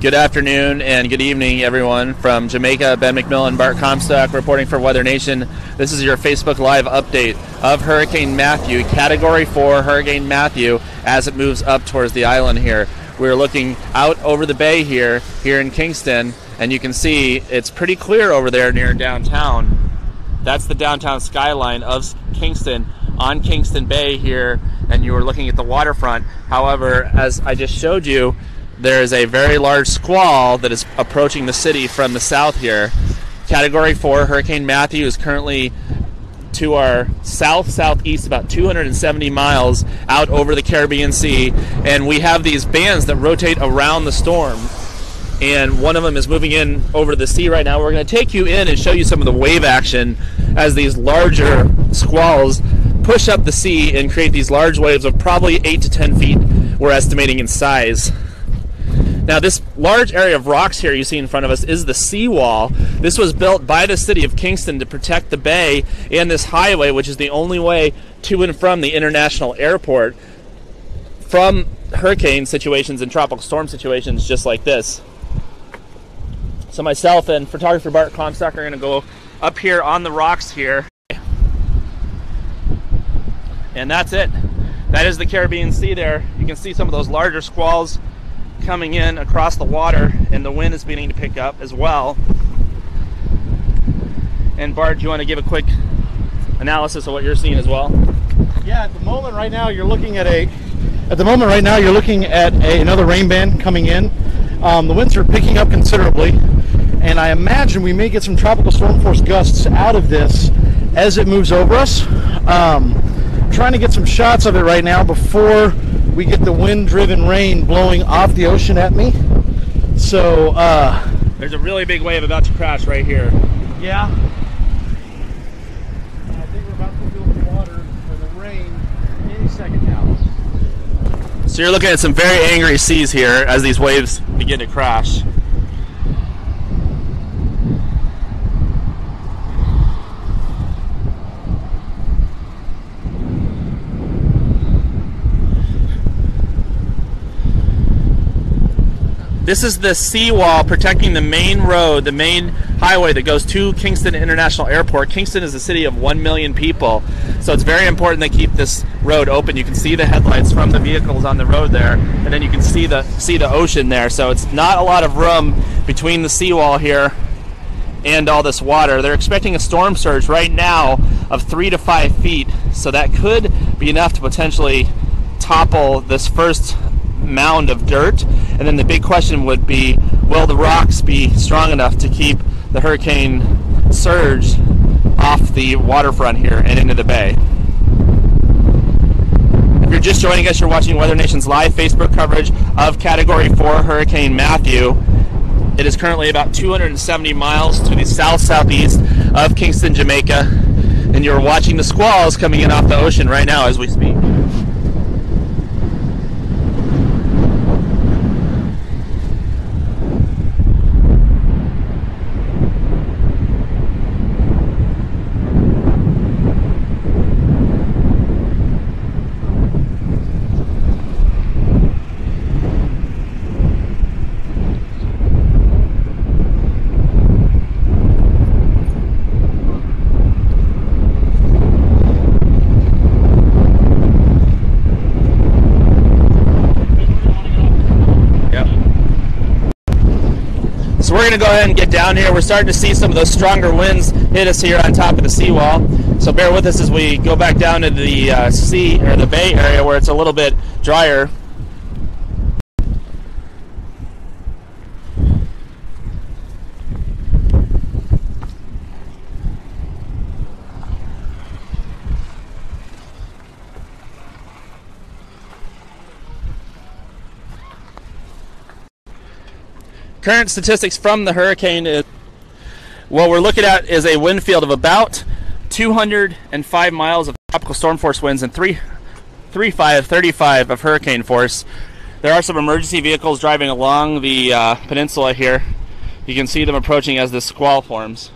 Good afternoon and good evening, everyone. From Jamaica, Ben McMillan, Bart Comstock reporting for Weather Nation. This is your Facebook Live update of Hurricane Matthew, Category 4 Hurricane Matthew, as it moves up towards the island here. We're looking out over the bay here, here in Kingston, and you can see it's pretty clear over there near downtown. That's the downtown skyline of Kingston on Kingston Bay here, and you are looking at the waterfront. However, as I just showed you, there is a very large squall that is approaching the city from the south here. Category 4 Hurricane Matthew is currently to our south southeast about 270 miles out over the Caribbean Sea and we have these bands that rotate around the storm and one of them is moving in over the sea right now. We're going to take you in and show you some of the wave action as these larger squalls push up the sea and create these large waves of probably 8 to 10 feet we're estimating in size. Now, this large area of rocks here you see in front of us is the seawall. This was built by the city of Kingston to protect the bay and this highway, which is the only way to and from the international airport from hurricane situations and tropical storm situations just like this. So myself and photographer Bart Comstock are going to go up here on the rocks here. And that's it. That is the Caribbean Sea there. You can see some of those larger squalls coming in across the water and the wind is beginning to pick up as well. And Bart, do you want to give a quick analysis of what you're seeing as well? Yeah, at the moment right now you're looking at a at the moment right now you're looking at a, another rain band coming in. Um, the winds are picking up considerably, and I imagine we may get some tropical storm force gusts out of this as it moves over us. Um, trying to get some shots of it right now before we get the wind-driven rain blowing off the ocean at me. So uh, there's a really big wave about to crash right here. Yeah. I think we're about to feel the water or the rain any second now. So you're looking at some very angry seas here as these waves begin to crash. This is the seawall protecting the main road, the main highway that goes to Kingston International Airport. Kingston is a city of 1 million people, so it's very important they keep this road open. You can see the headlights from the vehicles on the road there, and then you can see the see the ocean there. So it's not a lot of room between the seawall here and all this water. They're expecting a storm surge right now of three to five feet, so that could be enough to potentially topple this first mound of dirt. And then the big question would be will the rocks be strong enough to keep the hurricane surge off the waterfront here and into the bay? If you're just joining us, you're watching Weather Nation's live Facebook coverage of Category 4 Hurricane Matthew. It is currently about 270 miles to the south southeast of Kingston, Jamaica, and you're watching the squalls coming in off the ocean right now as we speak. So we're going to go ahead and get down here. We're starting to see some of those stronger winds hit us here on top of the seawall. So bear with us as we go back down to the uh, sea or the bay area where it's a little bit drier. Current statistics from the hurricane is what we're looking at is a wind field of about 205 miles of tropical storm force winds and 3 35 35 of hurricane force. There are some emergency vehicles driving along the uh, peninsula here. You can see them approaching as the squall forms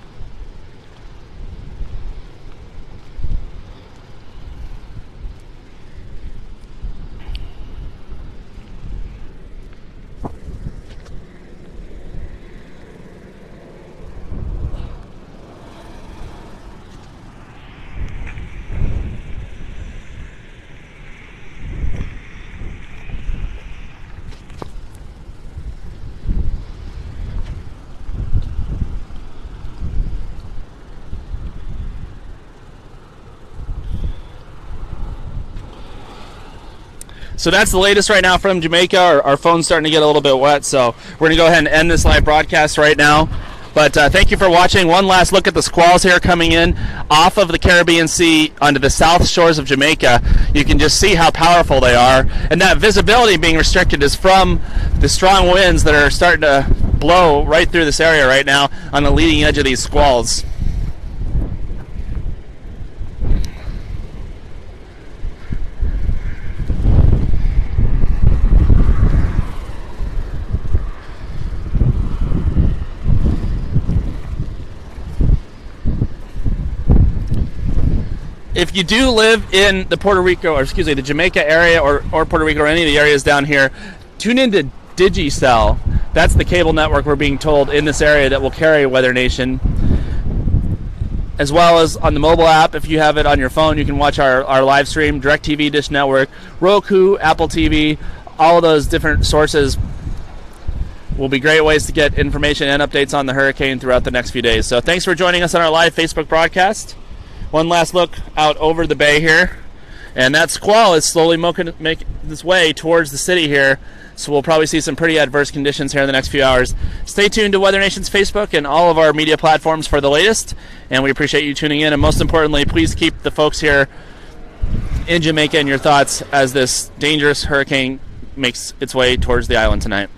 So that's the latest right now from Jamaica. Our, our phone's starting to get a little bit wet, so we're going to go ahead and end this live broadcast right now. But uh, thank you for watching. One last look at the squalls here coming in off of the Caribbean Sea onto the south shores of Jamaica. You can just see how powerful they are. And that visibility being restricted is from the strong winds that are starting to blow right through this area right now on the leading edge of these squalls. If you do live in the Puerto Rico, or excuse me, the Jamaica area, or, or Puerto Rico, or any of the areas down here, tune into Digicel. That's the cable network we're being told in this area that will carry Weather Nation. As well as on the mobile app, if you have it on your phone, you can watch our, our live stream, DirecTV, Dish Network, Roku, Apple TV, all of those different sources will be great ways to get information and updates on the hurricane throughout the next few days. So thanks for joining us on our live Facebook broadcast. One last look out over the bay here. And that squall is slowly making its way towards the city here. So we'll probably see some pretty adverse conditions here in the next few hours. Stay tuned to Weather Nation's Facebook and all of our media platforms for the latest. And we appreciate you tuning in. And most importantly, please keep the folks here in Jamaica in your thoughts as this dangerous hurricane makes its way towards the island tonight.